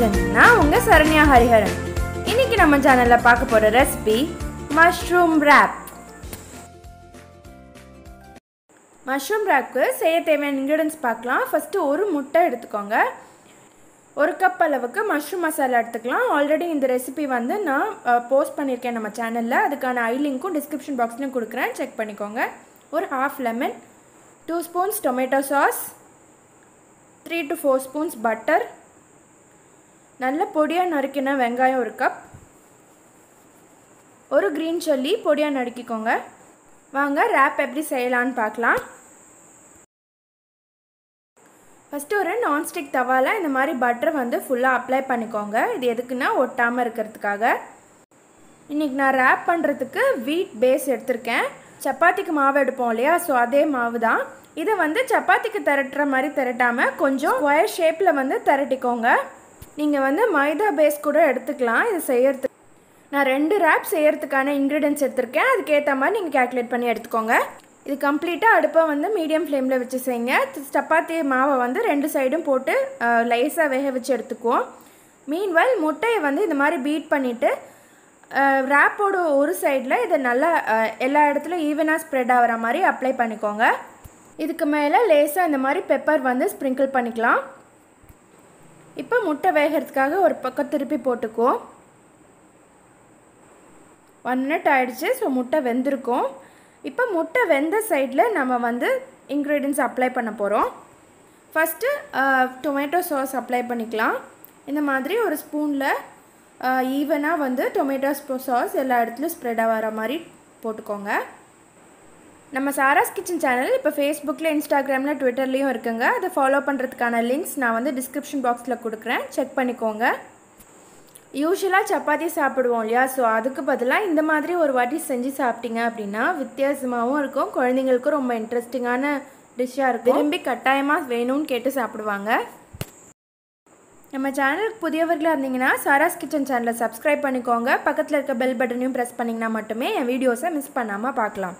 Kitchen நான் உங்கள் சரண்யா ஹரிஹரன். இன்னைக்கு நம்ம சேனலில் பார்க்க போகிற ரெசிபி மஷ்ரூம் ரேப் மஷ்ரூம் ரேப்க்கு செய்ய தேவையான இன்க்ரீடியன்ஸ் பார்க்கலாம். ஃபஸ்ட்டு ஒரு முட்டை எடுத்துக்கோங்க. ஒரு கப் அளவுக்கு மஷ்ரூம் மசாலா எடுத்துக்கலாம். ஆல்ரெடி இந்த ரெசிபி வந்து நான் போஸ்ட் பண்ணியிருக்கேன் நம்ம சேனலில் அதுக்கான ஐ லிங்க்கும் டிஸ்கிரிப்ஷன் பாக்ஸ்லையும் கொடுக்குறேன். செக் பண்ணிக்கோங்க. ஒரு half lemon two spoons tomato sauce three to four spoons butter நல்ல பொடியாக நறுக்கின வெங்காயம் ஒரு கப் ஒரு க்ரீன் சொல்லி பொடியாக நறுக்கிக்கோங்க. வாங்க ரேப் எப்படி செய்யலான்னு பார்க்கலாம். ஃபஸ்ட்டு ஒரு நான்ஸ்டிக் தவாவில் இந்த மாதிரி பட்டர் வந்து ஃபுல்லாக அப்ளை பண்ணிக்கோங்க. இது எதுக்குன்னா ஒட்டாமல் இருக்கிறதுக்காக. இன்றைக்கி நான் ரேப் பண்ணுறதுக்கு வீட் பேஸ் எடுத்திருக்கேன். சப்பாத்திக்கு மாவு எடுப்போம் இல்லையா? ஸோ அதே மாவு தான் இதை வந்து சப்பாத்திக்கு திரட்டுற மாதிரி திரட்டாமல் கொஞ்சம் ஒயர் ஷேப்பில் வந்து திரட்டிக்கோங்க. நீங்கள் வந்து மைதா பேஸ் கூட எடுத்துக்கலாம். இது செய்யறதுக்கு நான் ரெண்டு ரேப் செய்யறதுக்கான இன்க்ரீடியன்ஸ் எடுத்திருக்கேன். அதுக்கேற்ற மாதிரி நீங்கள் கேல்குலேட் பண்ணி எடுத்துக்கோங்க. இது கம்ப்ளீட்டாக அடுப்பை வந்து மீடியம் ஃப்ளேமில் வச்சு செய்யுங்க. சப்பாத்தி மாவை வந்து ரெண்டு சைடும் போட்டு லைஸாக வேக வச்சு எடுத்துக்குவோம். மீன்வெல் முட்டையை வந்து இந்த மாதிரி பீட் பண்ணிவிட்டு ரேப்போட ஒரு சைடில் இதை நல்லா எல்லா இடத்துலையும் ஈவனாக ஸ்ப்ரெட் ஆகிற மாதிரி அப்ளை பண்ணிக்கோங்க. இதுக்கு மேலே லேசாக இந்த மாதிரி பெப்பர் வந்து ஸ்ப்ரிங்கிள் பண்ணிக்கலாம். இப்போ முட்டை வேகிறதுக்காக ஒரு பக்கம் திருப்பி போட்டுக்குவோம் ஒன் மினிட் ஆகிடுச்சு ஸோ முட்டை வெந்திருக்கும். இப்போ முட்டை வெந்த சைடில் நம்ம வந்து இன்க்ரீடியன்ஸ் அப்ளை பண்ண போகிறோம் ஃபஸ்ட்டு டொமேட்டோ சாஸ் அப்ளை பண்ணிக்கலாம். இந்த மாதிரி ஒரு ஸ்பூனில் ஈவனாக uh, வந்து டொமேட்டோ சாஸ் எல்லா இடத்துலையும் ஸ்ப்ரெட் ஆகிற மாதிரி போட்டுக்கோங்க. நம்ம சாராஸ் கிச்சன் சேனல் இப்போ ஃபேஸ்புக்கில் இன்ஸ்டாகிராமில் ட்விட்டர்லேயும் இருக்குங்க. அதை ஃபாலோ பண்ணுறதுக்கான லிங்க்ஸ் நான் வந்து டிஸ்கிரிப்ஷன் பாக்ஸில் கொடுக்குறேன். செக் பண்ணிக்கோங்க. யூஸ்வலாக சப்பாத்தி சாப்பிடுவோம் இல்லையா? ஸோ அதுக்கு பதிலாக இந்த மாதிரி ஒரு வாட்டி செஞ்சு சாப்பிட்டீங்க அப்படின்னா வித்தியாசமாகவும் இருக்கும். குழந்தைங்களுக்கும் ரொம்ப இன்ட்ரெஸ்டிங்கான டிஷ்ஷாக இருக்கும். விரும்பி கட்டாயமாக வேணும்னு கேட்டு சாப்பிடுவாங்க. நம்ம சேனலுக்கு புதியவர்களாக இருந்தீங்கன்னா சாராஸ் கிச்சன் சேனலை சப்ஸ்கிரைப் பண்ணிக்கோங்க. பக்கத்தில் இருக்க பெல் பட்டனையும் ப்ரெஸ் பண்ணிங்கன்னா மட்டுமே என் வீடியோஸை மிஸ் பண்ணாமல் பார்க்கலாம்.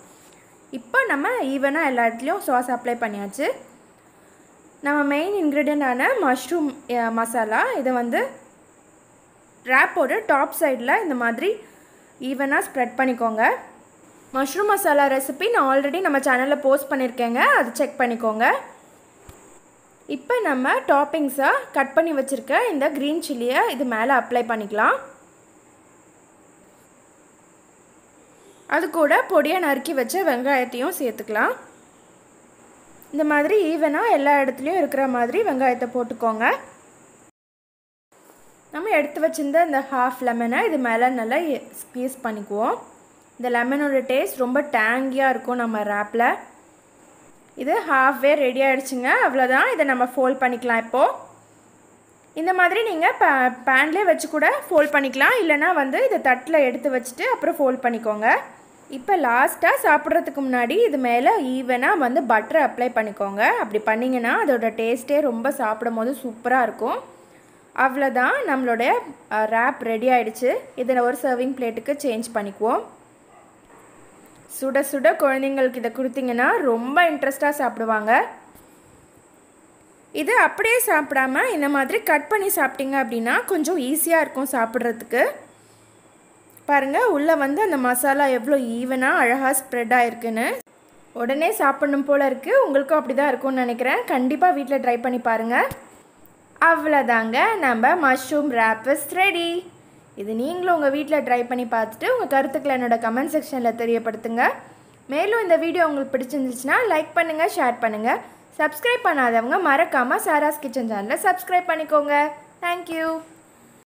இப்போ நம்ம ஈவனாக எல்லா இடத்துலையும் சாஸ் அப்ளை பண்ணியாச்சு. நம்ம மெயின் இன்க்ரீடியண்டான மஷ்ரூம் மசாலா இதை வந்து ரேப்போட டாப் சைடில் இந்த மாதிரி ஈவனாக ஸ்ப்ரெட் பண்ணிக்கோங்க. மஷ்ரூம் மசாலா ரெசிபி நான் ஆல்ரெடி நம்ம சேனலில் போஸ்ட் பண்ணியிருக்கேங்க அது செக் பண்ணிக்கோங்க. இப்போ நம்ம டாப்பிங்ஸாக கட் பண்ணி வச்சுருக்க இந்த க்ரீன் சில்லியை இது மேலே அப்ளை பண்ணிக்கலாம். அது கூட பொடியாக நறுக்கி வச்ச வெங்காயத்தையும் சேர்த்துக்கலாம். இந்த மாதிரி ஈவனாக எல்லா இடத்துலையும் இருக்கிற மாதிரி வெங்காயத்தை போட்டுக்கோங்க. நம்ம எடுத்து வச்சிருந்த இந்த ஹாஃப் லெமனை இது மேலே நல்லா ஸ்க்வீஸ் பண்ணிக்குவோம். இந்த லெமனோட டேஸ்ட் ரொம்ப டேங்கியாக இருக்கும் நம்ம ரேப்பில் இது ஹாஃப்வே ரெடி ஆகிடுச்சுங்க அவ்வளோதான் இதை நம்ம ஃபோல்ட் பண்ணிக்கலாம் இப்போது இந்த மாதிரி நீங்கள் பே பேன்லேயே வச்சு கூட ஃபோல்ட் பண்ணிக்கலாம். இல்லைனா வந்து இதை தட்டில் எடுத்து வச்சுட்டு அப்புறம் ஃபோல்ட் பண்ணிக்கோங்க. இப்போ லாஸ்ட்டாக சாப்பிட்றதுக்கு முன்னாடி இது மேலே ஈவனாக வந்து பட்டரை அப்ளை பண்ணிக்கோங்க. அப்படி பண்ணிங்கன்னா அதோட டேஸ்ட்டே ரொம்ப சாப்பிடும் போது சூப்பராக இருக்கும். அவ்வளோதான் நம்மளுடைய ரேப் ரெடி ஆகிடுச்சு இதில் ஒரு சர்விங் பிளேட்டுக்கு சேஞ்ச் பண்ணிக்குவோம். சுட சுட குழந்தைங்களுக்கு இதை கொடுத்தீங்கன்னா ரொம்ப இன்ட்ரெஸ்டாக சாப்பிடுவாங்க. இது அப்படியே சாப்பிடாம இந்த மாதிரி கட் பண்ணி சாப்பிட்டீங்க அப்படின்னா கொஞ்சம் ஈஸியாக இருக்கும் சாப்பிட்றதுக்கு. பாருங்கள் உள்ளே வந்து அந்த மசாலா எவ்வளோ ஈவனாக அழகாக ஸ்ப்ரெட் ஆகிருக்குன்னு உடனே சாப்பிடணும் போல் இருக்குது உங்களுக்கும் அப்படி தான் இருக்கும்னு நினைக்கிறேன். கண்டிப்பாக வீட்டில் ட்ரை பண்ணி பாருங்கள் அவ்வளோதாங்க நம்ம மஷ்ரூம் ரேப்பஸ் ரெடி இது நீங்களும் உங்கள் வீட்டில் ட்ரை பண்ணி பார்த்துட்டு உங்கள் கருத்துக்களை என்னோடய கமெண்ட் செக்ஷனில் தெரியப்படுத்துங்க. மேலும் இந்த வீடியோ உங்களுக்கு பிடிச்சிருந்துச்சுன்னா லைக் பண்ணுங்கள் ஷேர் பண்ணுங்கள் சப்ஸ்கிரைப் பண்ணாதவங்க மறக்காமல் சாராஸ் கிச்சன் சேனலை சப்ஸ்கிரைப் பண்ணிக்கோங்க. Thank you